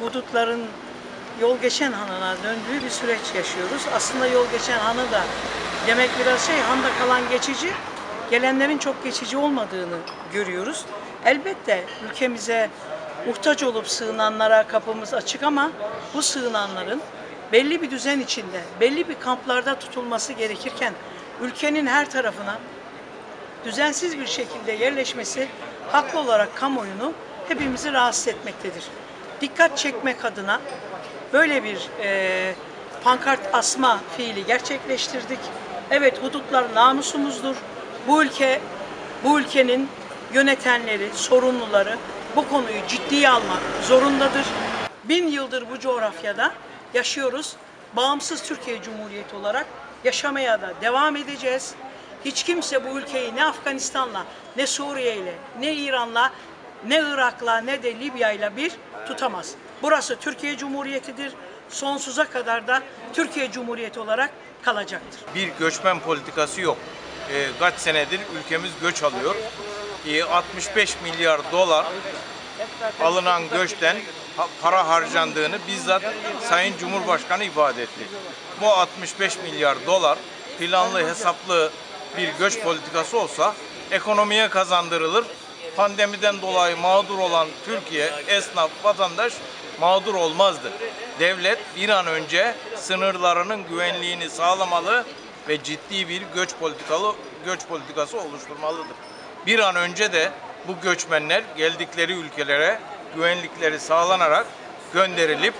Hudutların yol geçen hanına döndüğü bir süreç yaşıyoruz. Aslında yol geçen hanı da demek biraz şey handa kalan geçici, gelenlerin çok geçici olmadığını görüyoruz. Elbette ülkemize muhtaç olup sığınanlara kapımız açık ama bu sığınanların belli bir düzen içinde, belli bir kamplarda tutulması gerekirken ülkenin her tarafına düzensiz bir şekilde yerleşmesi haklı olarak kamuoyunu hepimizi rahatsız etmektedir. Dikkat çekmek adına böyle bir e, pankart asma fiili gerçekleştirdik. Evet hudutlar namusumuzdur. Bu ülke, bu ülkenin yönetenleri, sorumluları bu konuyu ciddiye almak zorundadır. Bin yıldır bu coğrafyada yaşıyoruz. Bağımsız Türkiye Cumhuriyeti olarak yaşamaya da devam edeceğiz. Hiç kimse bu ülkeyi ne Afganistan'la, ne Suriye'yle, ne İran'la, ne Irak'la, ne de Libya'yla bir tutamaz. Burası Türkiye Cumhuriyeti'dir. Sonsuza kadar da Türkiye Cumhuriyeti olarak kalacaktır. bir göçmen politikası yok. Ee, kaç senedir ülkemiz göç alıyor. Ee, 65 milyar dolar alınan göçten para harcandığını bizzat Sayın Cumhurbaşkanı ifade etti. Bu 65 milyar dolar planlı hesaplı bir göç politikası olsa ekonomiye kazandırılır. Pandemiden dolayı mağdur olan Türkiye, esnaf, vatandaş mağdur olmazdı. Devlet bir an önce sınırlarının güvenliğini sağlamalı ve ciddi bir göç politikalı göç politikası oluşturmalıdır. Bir an önce de bu göçmenler geldikleri ülkelere güvenlikleri sağlanarak gönderilip